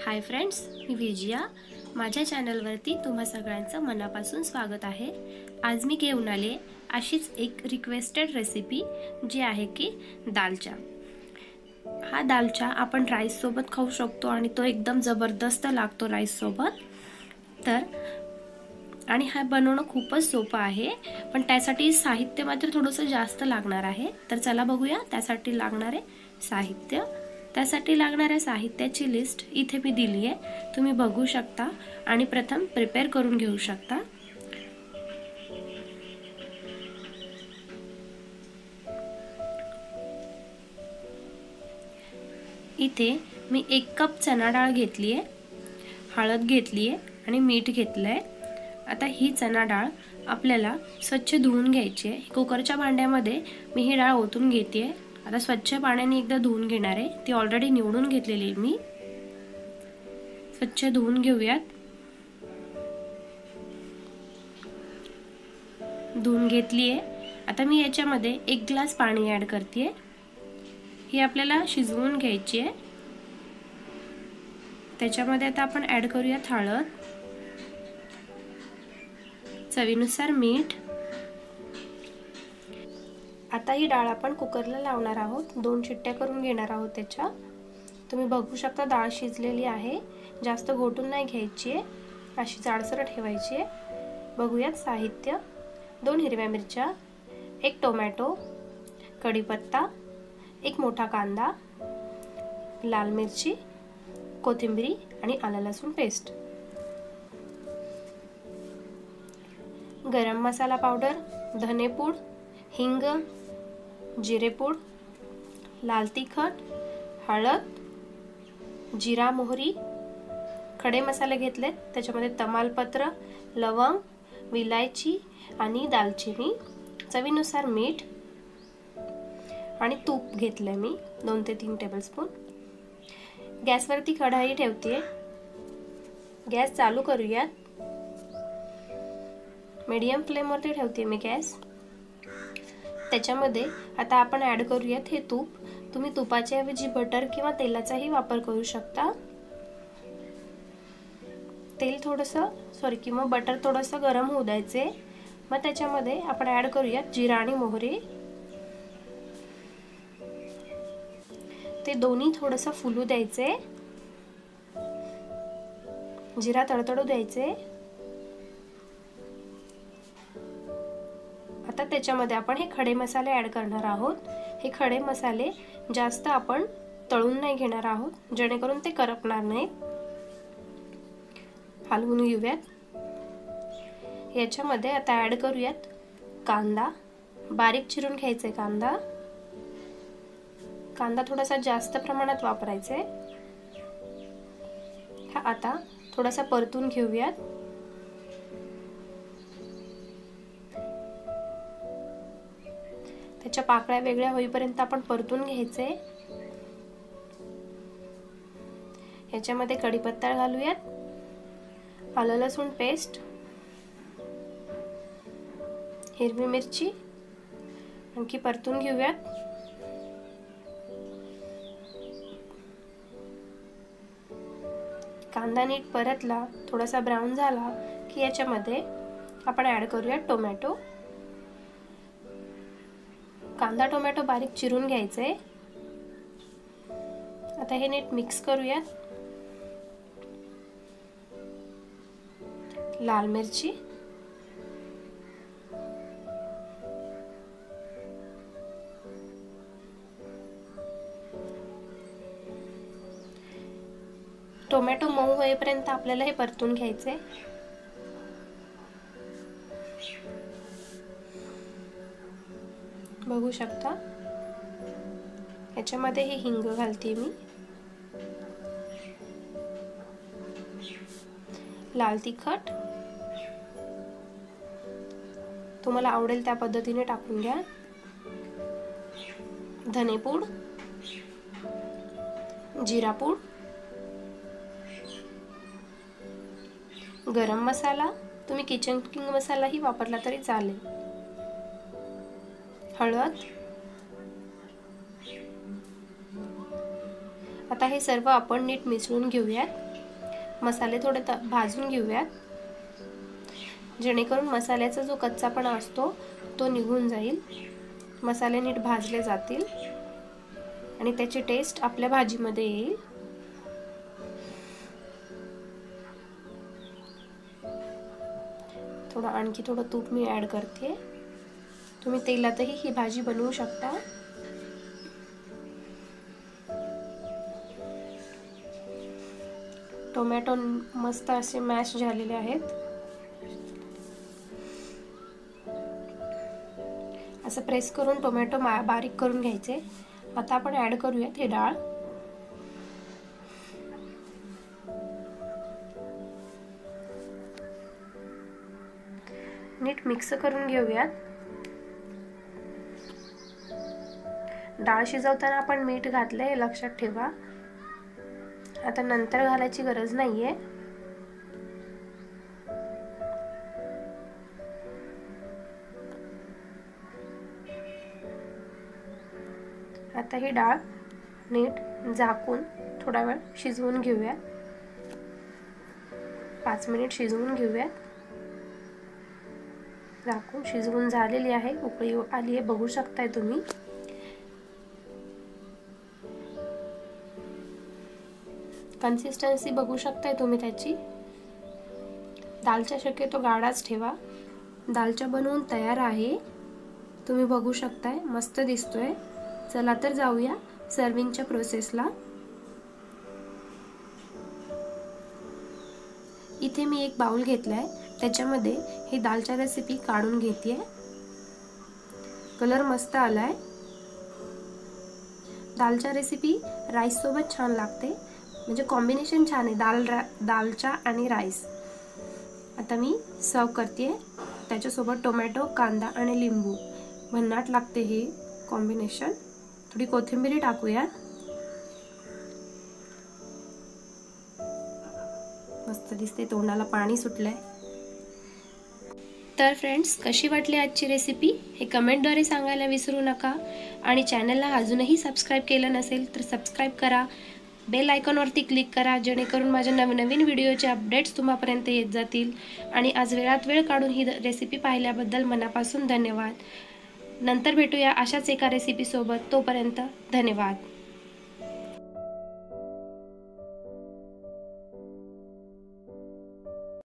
Hi friends मी विजया. माझ्या चॅनलवरती तुम्हा सगळ्यांचं मनापासून स्वागत आहे. आज मी घेऊन आले अशीच एक रिक्वेस्टेड रेसिपी जी आहे की दालचा. हा दालचा आपण राईससोबत खाऊ शकतो आणि तो एकदम जबरदस्त लागतो राईससोबत तर आणि हा बनवणं खूपच सोपं आहे पण त्यासाठी साहित्य मात्र थोडंसं जास्त लागणार आहे. तर चला बघूया त्यासाठी लागणारे साहित्य. त्यासाठी लागणाऱ्या साहित्याची लिस्ट इथे मी दिली आहे. तुम्ही बघू शकता आणि प्रथम प्रिपेअर करून घेऊ शकता. इथे मी एक कप चणा डाळ घेतली आहे. हळद घेतली आहे आणि मीठ घेतलं आहे आता ही चणा डाळ आपल्याला स्वच्छ धुवून घ्यायची आहे. कुकरच्या भांड्यामध्ये मी ही डाळ ओतून घेते आहे आता स्वच्छ पाण्याने एकदा धुवून घेणार आहे. ती ऑलरेडी निवडून घेतलेली आहे मी. स्वच्छ धुवून घेऊयात. धुवून घेतली आहे. आता मी याच्यामध्ये एक ग्लास पाणी ॲड करते ही आपल्याला शिजवून घ्यायची आहे. त्याच्यामध्ये आता आपण ॲड करूयात हळद चवीनुसार मीठ. आता ही डाळ आपण कुकरला लावणार आहोत. दोन चिट्ट्या करून घेणार आहोत त्याच्या. तुम्ही बघू शकता डाळ शिजलेली आहे. जास्त घोटून नाही घ्यायची आहे. अशी जाडसर ठेवायची आहे. बघूयात साहित्य. दोन हिरव्या मिरच्या एक टोमॅटो कढीपत्ता एक मोठा कांदा लाल मिरची कोथिंबिरी आणि आलं लसूण पेस्ट. गरम मसाला पावडर धनेपूड हिंग जिरेपूड लाल तिखट हळद जिरा मोहरी खडे मसाले घेतलेत. त्याच्यामध्ये तमालपत्र लवंग विलायची आणि दालचिनी चवीनुसार मीठ आणि तूप घेतलं मी दोन ते तीन टेबलस्पून गॅसवरती कढाई ठेवते गॅस चालू करूयात. मीडियम फ्लेमवरती ठेवते मी गॅस. त्याच्यामध्ये आता आपण ॲड करूयात हे तूप. तुम्ही तुपाच्या ऐवजी बटर किंवा तेलाचाही वापर करू शकता. तेल थोडंसं सॉरी किंवा बटर थोडंसं गरम होऊ द्यायचे. मग त्याच्यामध्ये आपण ॲड करूयात जिरा आणि मोहरी. ते दोन्ही थोडंसं फुलू द्यायचे. जिरा तडतडू द्यायचे. त्याच्यामध्ये आपण हे खडे मसाले ॲड करणार आहोत. हे खडे मसाले जास्त आपण तळून नाही घेणार आहोत जेणेकरून ते करपणार नाहीत. हलवून घेऊयात. याच्यामध्ये आता ॲड करूयात कांदा. बारीक चिरून घ्यायचे कांदा. कांदा थोडासा जास्त प्रमाणात वापरायचा आहे हा आता थोडासा परतून घेऊयात. त्याच्या पाकळ्या वेगळ्या होईपर्यंत आपण परतून घ्यायचे. याच्यामध्ये कढीपत्ता घालूयात. आलं लसूण पेस्ट हिरवी मिरची. आणखी परतून घेऊयात. कांदा नीट परतला थोडासा ब्राऊन झाला की याच्यामध्ये आपण ॲड करूयात टोमॅटो कांदा टोमॅटो बारीक चिरून घ्यायचं आहे आता हे नीट मिक्स करूयात. लाल मिरची. टोमॅटो मऊ होईपर्यंत आपल्याला हे परतून घ्यायचे बघू शकता. याच्यामध्ये हे हिंग घालते मी. लाल तिखट. तुम्हाला आवडेल त्या पद्धतीने टाकून घ्या. धनेपूड. जिरापूड. गरम मसाला. तुम्ही किचन किंग मसालाही वापरला तरी चालेल. हळद. आता हे सर्व आपण नीट मिसळून घेऊयात. मसाले थोडे भाजून घेऊयात. जेणेकरून मसाल्याचा जो कच्चापणा असतो तो निघून जाईल. मसाले नीट भाजले जातील. आणि त्याची टेस्ट आपल्या भाजीमध्ये येईल. थोडं आणखी थोडं तूप मी ॲड करते. तुम्ही तेलातही ही भाजी बनवू शकता. टोमॅटो मस्त असे मॅश झालेले आहेत. असं प्रेस करून टोमॅटो बारीक करून घ्यायचे. आता आपण ॲड करूयात हे डाळ. नीट मिक्स करून घेऊयात. डाळ शिजवताना आपण मीठ घातलंय लक्षात ठेवा. आता नंतर घालायची गरज नाहीये. आता ही डाळ नीट झाकून थोडा वेळ शिजवून घेऊया. पाच मिनिट शिजवून घेऊया. झाकून शिजवून झालेली आहे उकळी आली आहे बघू शकताय तुम्ही. कन्सिस्टन्सी बघू शकताय तुम्ही त्याची? दालच्या शक्यतो गाडाच ठेवा. दालच्या बनवून तयार आहे. तुम्ही बघू शकताय मस्त दिसतोय. चला तर जाऊया सर्विंगच्या प्रोसेसला इथे मी एक बाउल घेतलाय. त्याच्यामध्ये ही दालच्या रेसिपी काढून घेते कलर मस्त आलाय. दालच्या रेसिपी राईस सोबत छान लागते. म्हणजे कॉम्बिनेशन छान आहे. दाल रा दालचा आणि राईस आता मी सर्व करते त्याच्यासोबत टोमॅटो कांदा आणि लिंबू. भन्नाट लागते हे कॉम्बिनेशन थोडी कोथिंबीरी टाकूया. मस्त दिसते तोंडाला पाणी सुटलंय. तर फ्रेंड्स कशी वाटली आजची रेसिपी हे कमेंटद्वारे सांगायला विसरू नका. आणि चॅनलला अजूनही सबस्क्राईब केलं नसेल तर सबस्क्राईब करा. बेल आयकॉनवरती क्लिक करा जेणेकरून माझ्या नवनवीन व्हिडिओचे अपडेट्स तुम्हापर्यंत येत जातील. आणि आज वेळात वेळ काढून ही रेसिपी पाहिल्याबद्दल मनापासून धन्यवाद. नंतर भेटूया अशाच एका रेसिपीसोबत तोपर्यंत धन्यवाद.